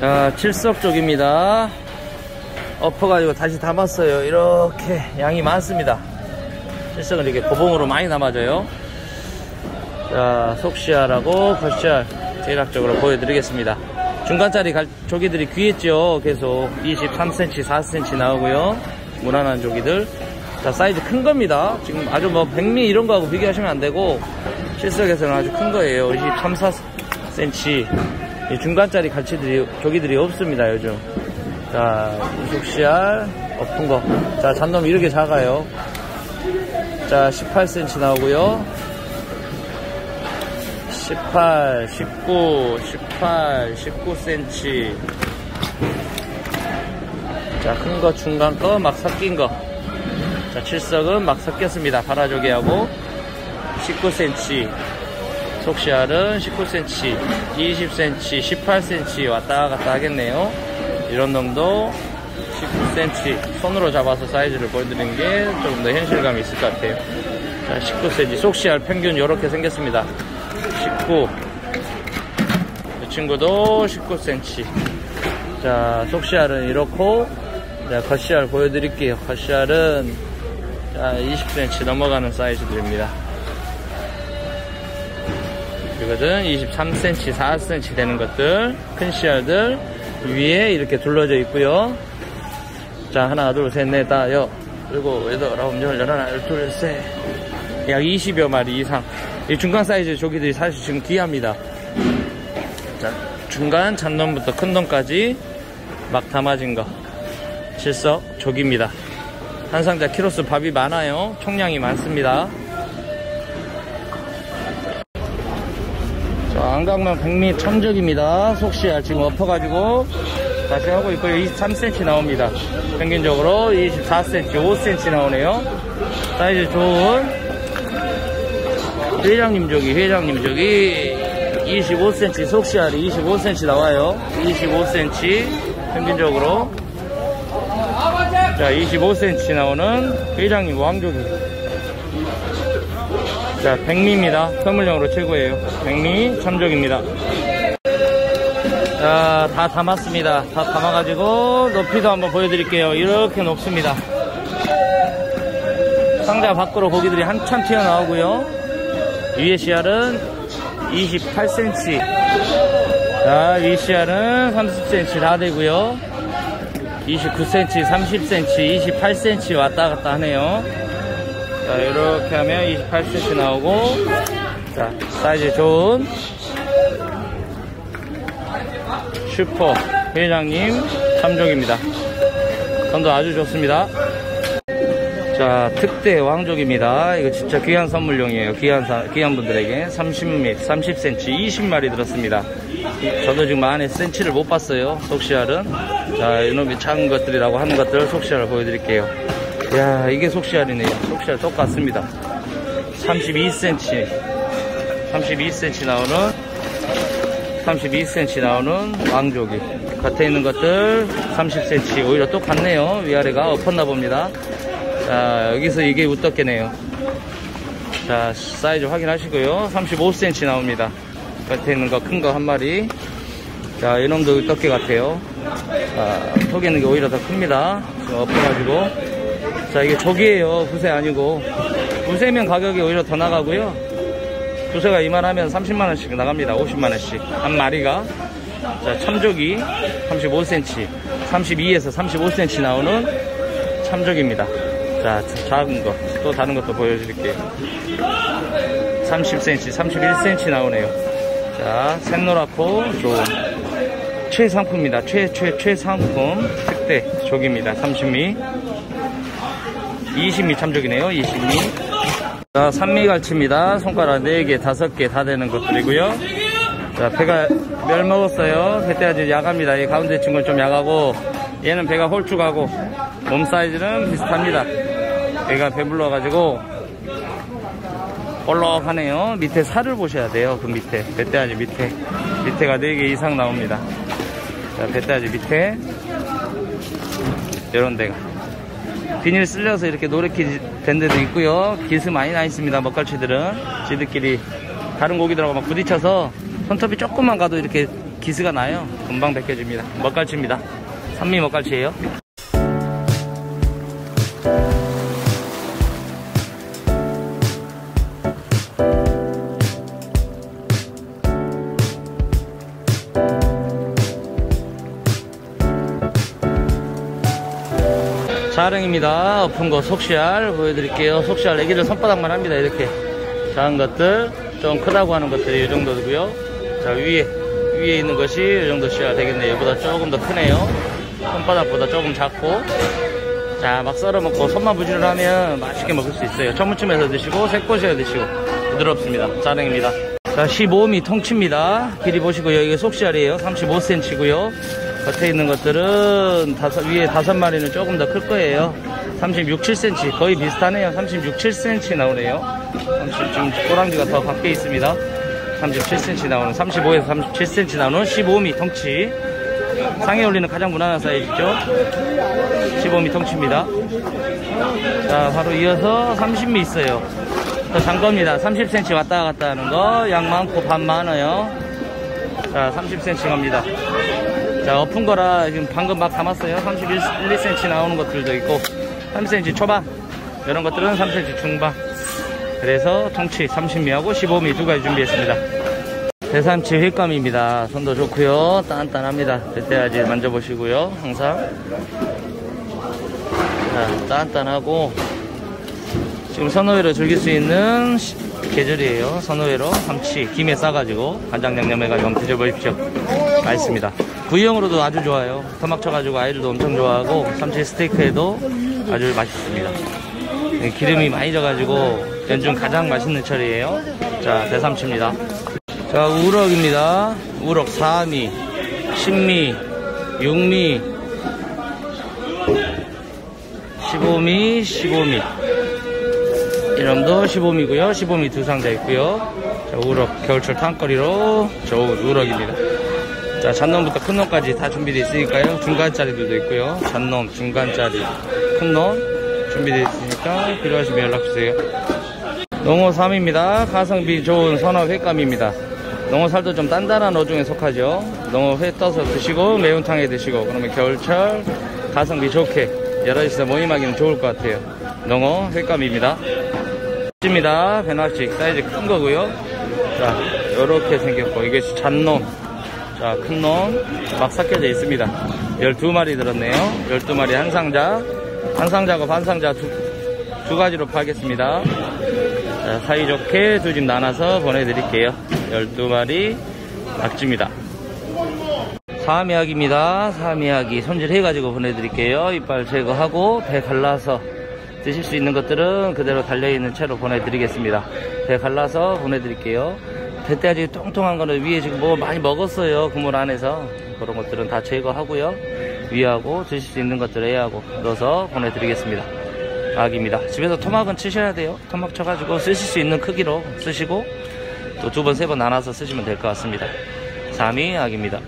자, 칠석 쪽입니다. 엎어가지고 다시 담았어요. 이렇게 양이 많습니다. 칠석은 이렇게 고봉으로 많이 담아져요. 자, 속시알하고 겉시알 대략적으로 보여드리겠습니다. 중간짜리 갈, 조기들이 귀했죠. 계속 23cm, 4cm 나오고요. 무난한 조기들. 자, 사이즈 큰 겁니다. 지금 아주 뭐 백미 이런 거하고 비교하시면 안 되고 실석에서는 아주 큰 거예요. 23, 4cm. 이 중간짜리 갈치들이 조기들이 없습니다. 요즘. 자, 이속시알 엎은 거. 자, 잔놈 이렇게 작아요. 자, 18cm 나오고요. 18, 19, 18, 19cm. 자, 큰 거, 중간 거, 막 섞인 거. 자, 칠석은 막 섞였습니다. 파라조개하고 19cm. 속시알은 19cm, 20cm, 18cm 왔다 갔다 하겠네요. 이런 놈도 19cm 손으로 잡아서 사이즈를 보여드리는 게 조금 더 현실감이 있을 것 같아요. 자, 19cm 속시알 평균 이렇게 생겼습니다. 19. 이 친구도 19cm. 자, 속시알은 이렇고, 자, 겉시알 보여드릴게요. 겉시알은 자, 20cm 넘어가는 사이즈들입니다. 이거든 23cm, 4cm 되는 것들, 큰 씨알들 위에 이렇게 둘러져 있고요. 자, 하나, 둘, 셋, 넷, 다, 여, 일곱, 여덟, 아홉, 열, 열하나, 열둘, 셋. 약 20여 마리 이상. 이 중간 사이즈 조기들이 사실 지금 귀합니다. 자, 중간 잔놈부터 큰 놈까지 막 담아진 거. 실석 조기입니다. 한 상자 키로수 밥이 많아요. 총량이 많습니다. 자, 안강면 백미 천적입니다. 속시알 지금 엎어가지고 다시 하고 있고요. 23cm 나옵니다. 평균적으로 24cm, 5cm 나오네요. 사이즈 좋은 회장님 저기, 회장님 저기 25cm 속시알이 25cm 나와요. 25cm 평균적으로 자 25cm 나오는 회장님 왕조기 자 백미입니다. 선물용으로 최고예요. 백미 참족입니다. 자 다 담았습니다. 다 담아가지고 높이도 한번 보여드릴게요. 이렇게 높습니다. 상자 밖으로 고기들이 한참 튀어나오고요. 위에 씨알은 28cm 자 위 씨알은 30cm 다 되고요. 29cm, 30cm, 28cm 왔다 갔다 하네요. 자, 이렇게 하면 28cm 나오고, 자, 사이즈 좋은 슈퍼 회장님 3종입니다. 선도 아주 좋습니다. 자, 특대 왕족입니다. 이거 진짜 귀한 선물용이에요. 귀한, 사, 귀한 분들에게 30m, 30cm, 20마리 들었습니다. 저도 지금 안에 센치를 못 봤어요. 속시알은. 자, 이놈이 작은 것들이라고 하는 것들을 속시알을 보여드릴게요. 야 이게 속시알이네요. 속시알 똑같습니다. 32cm, 32cm 나오는, 32cm 나오는 왕조기. 겉에 있는 것들 30cm. 오히려 똑같네요. 위아래가 엎었나 봅니다. 자, 여기서 이게 우떡개네요. 자, 사이즈 확인하시고요. 35cm 나옵니다. 겉에 있는 거 큰 거 한 마리. 자, 이놈도 우떡개 같아요. 자, 속에 있는 게 오히려 더 큽니다. 엎어가지고. 자, 이게 조기예요. 부세 아니고. 부세면 가격이 오히려 더 나가고요. 부세가 이만하면 30만원씩 나갑니다. 50만원씩. 한 마리가. 자, 참조기 35cm, 32에서 35cm 나오는 참조기입니다. 자, 작은 거. 또 다른 것도 보여드릴게요. 30cm, 31cm 나오네요. 자, 샛노랗고 좋은 최상품입니다. 최, 최, 최상품 특대 조기입니다. 30미. 20미 참조기네요. 20미. 자, 산미갈치입니다. 손가락 4개, 5개 다 되는 것들이고요. 자, 배가 멸 먹었어요. 그때 아주 야갑니다. 이 가운데 친구는 좀 야가고, 얘는 배가 홀쭉하고, 몸 사이즈는 비슷합니다. 배가 배불러 가지고, 볼록하네요. 밑에 살을 보셔야 돼요. 그 밑에. 배때아지 밑에. 밑에가 4개 이상 나옵니다. 자, 배때아지 밑에. 이런 데가. 비닐 쓸려서 이렇게 노랗게 된 데도 있고요. 기스 많이 나 있습니다. 먹갈치들은. 지들끼리 다른 고기들하고 막 부딪혀서 손톱이 조금만 가도 이렇게 기스가 나요. 금방 벗겨집니다. 먹갈치입니다. 산미 먹갈치예요. 자랑입니다. 엎은 거 속시알 보여드릴게요. 속시알 애기들 손바닥만 합니다. 이렇게 작은 것들 좀 크다고 하는 것들이 이 정도고요. 자 위에 위에 있는 것이 이 정도 씨알 되겠네요. 얘보다 조금 더 크네요. 손바닥보다 조금 작고 자 막 썰어 먹고 손만 부지런하면 맛있게 먹을 수 있어요. 천무침에서 드시고 새꼬시에 드시고 부드럽습니다. 자랑입니다. 자 15미 통치입니다. 길이 보시고요. 이게 속시알이에요. 35cm고요. 겉에 있는 것들은 다섯, 위에 다섯 마리는 조금 더 클 거예요. 36, 7cm 거의 비슷하네요. 36, 7cm 나오네요. 30, 지금 꼬랑지가 더 밖에 있습니다. 37cm 나오는 35에서 37cm 나오는 15미 통치 상에 올리는 가장 무난한 사이즈죠. 15미 통치입니다. 자 바로 이어서 30미 있어요. 더 장겁니다. 30cm 왔다 갔다 하는 거 양 많고 밥 많아요. 자 30cm 갑니다. 자, 엎은 거라 지금 방금 막 담았어요. 31, 1cm 나오는 것들도 있고, 3cm 초반. 이런 것들은 3cm 중반. 그래서 통치 30미하고 15미 두 가지 준비했습니다. 대삼치 횟감입니다. 손도 좋고요. 단단합니다. 그때야지 만져보시고요. 항상. 자, 단단하고, 지금 선호회로 즐길 수 있는 시- 계절이에요. 선호회로 삼치 김에 싸가지고 간장 양념해가지고 한번 드셔보십시오. 맛있습니다. 구이용으로도 아주 좋아요. 토막 쳐가지고 아이들도 엄청 좋아하고 삼치 스테이크에도 아주 맛있습니다. 네, 기름이 많이 져가지고 연중 가장 맛있는 철이에요. 자 대삼치입니다. 자 우럭입니다. 우럭 4미, 10미, 6미, 15미, 15미. 이름도 15미고요. 15미 두 상자 있고요. 자, 우럭 겨울철 탕거리로 좋은 우럭입니다. 자, 잔놈부터 큰 놈까지 다 준비되어 있으니까요. 중간짜리들도 있고요. 잔놈, 중간짜리, 큰놈 준비되어 있으니까 필요하시면 연락주세요. 농어 3입니다. 가성비 좋은 선어 횟감입니다. 농어 살도 좀 단단한 어종에 속하죠. 농어 회 떠서 드시고 매운탕에 드시고 그러면 겨울철 가성비 좋게 여럿이서 모임하기는 좋을 것 같아요. 농어 횟감입니다. 입니다. 배낚시 사이즈 큰 거고요. 자, 요렇게 생겼고 이것이 잔놈. 자, 큰 놈막 섞여져 있습니다. 12마리 들었네요. 12마리 한 상자. 한 상자고 반 상자 두, 두 가지로 팔겠습니다. 자, 사이좋게 두 집 나눠서 보내드릴게요. 12마리 낙지입니다. 사미약입니다. 사미약이 손질해가지고 보내드릴게요. 이빨 제거하고 배 갈라서 드실 수 있는 것들은 그대로 달려있는 채로 보내드리겠습니다. 배 갈라서 보내드릴게요. 배때아지 뚱뚱한 거는 위에 지금 뭐 많이 먹었어요. 그물 안에서. 그런 것들은 다 제거하고요. 위하고 드실 수 있는 것들 애하고 넣어서 보내드리겠습니다. 악입니다. 집에서 토막은 치셔야 돼요. 토막 쳐가지고 쓰실 수 있는 크기로 쓰시고 또 두 번, 세 번 나눠서 쓰시면 될 것 같습니다. 3위 악입니다.